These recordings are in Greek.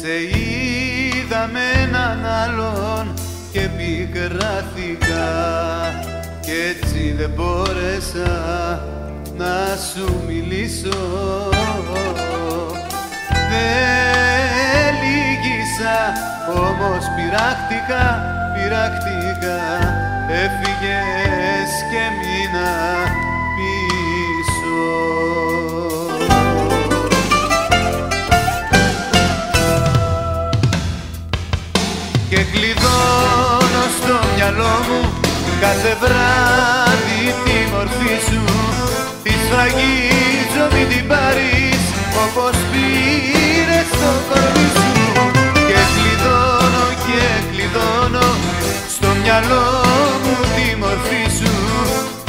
Σε είδα με έναν άλλον και πικράθηκα. Κι έτσι δεν μπόρεσα να σου μιλήσω. Δεν λύγησα όμως πειράχτηκα, πειράχτηκα. Έφυγες και μείνα πίσω Και κλειδώνω στο μυαλό μου κάθε βράδυ τη μορφή σου. Τη σφραγίζω μην την πάρεις όπως πήρες το κορμί σου. Και κλειδώνω και κλειδώνω στο μυαλό μου τη μορφή σου.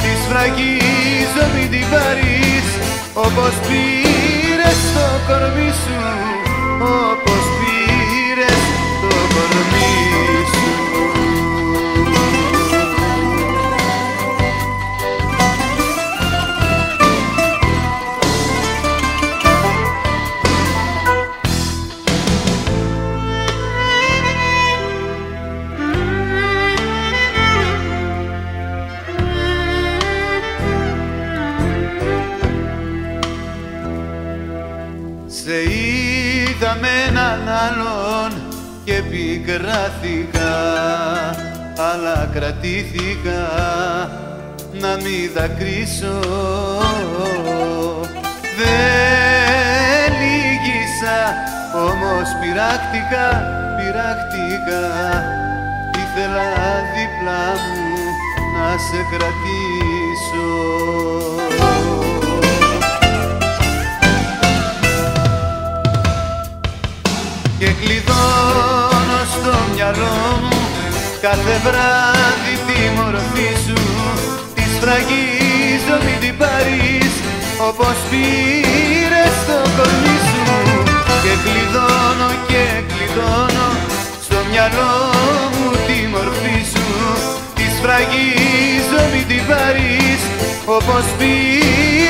Τη σφραγίζω μην την πάρεις όπως πήρες το κορμί σου. Όπως πήρες Σε είδα με έναν άλλον και πικράθηκα αλλά κρατήθηκα να μη δακρύσω. Δεν λύγησα όμως πειράχτηκα, πειράχτηκα. Ήθελα δίπλα μου να σε κρατήσω και κλειδώνω στο μυαλό μου κάθε βράδυ τη μορφή σου. Τη σφραγίζω μην την πάρεις όπως πήρες το κορμί σου. Και κλειδώνω και κλειδώνω στο μυαλό μου τη μορφή σου. Τη σφραγίζω μην την πάρεις όπως πήρες